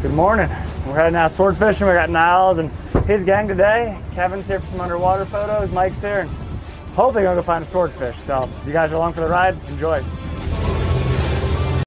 Good morning. We're heading out sword fishing. We got Niles and his gang today. Kevin's here for some underwater photos. Mike's here, and hopefully gonna go find a swordfish. So, you guys are along for the ride, enjoy.